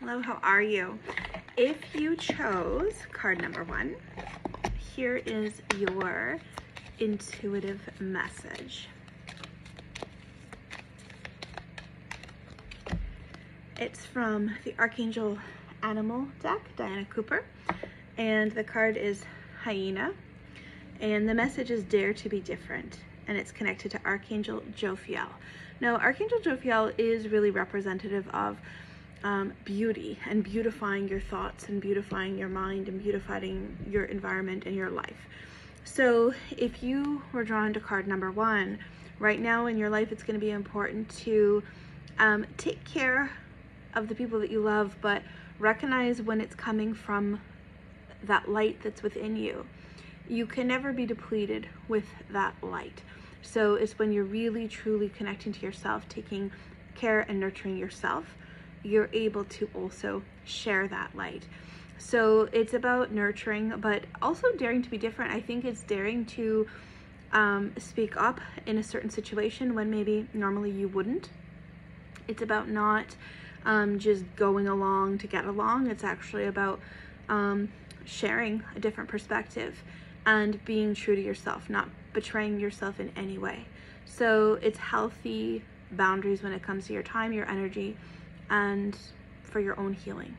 Hello, how are you? If you chose card number one, here is your intuitive message. It's from the Archangel Animal deck, Diana Cooper, and the card is Hyena, and the message is Dare to be Different, and it's connected to Archangel Jophiel. Now, Archangel Jophiel is really representative of um, beauty and beautifying your thoughts and beautifying your mind and beautifying your environment and your life. So if you were drawn to card number one, right now in your life, it's going to be important to um, take care of the people that you love, but recognize when it's coming from that light that's within you. You can never be depleted with that light. So it's when you're really truly connecting to yourself, taking care and nurturing yourself you're able to also share that light. So it's about nurturing, but also daring to be different. I think it's daring to um, speak up in a certain situation when maybe normally you wouldn't. It's about not um, just going along to get along. It's actually about um, sharing a different perspective and being true to yourself, not betraying yourself in any way. So it's healthy boundaries when it comes to your time, your energy, and for your own healing.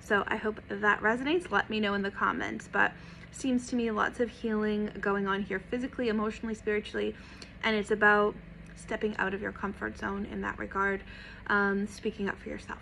So I hope that resonates. Let me know in the comments. But seems to me lots of healing going on here physically, emotionally, spiritually, and it's about stepping out of your comfort zone in that regard, um, speaking up for yourself.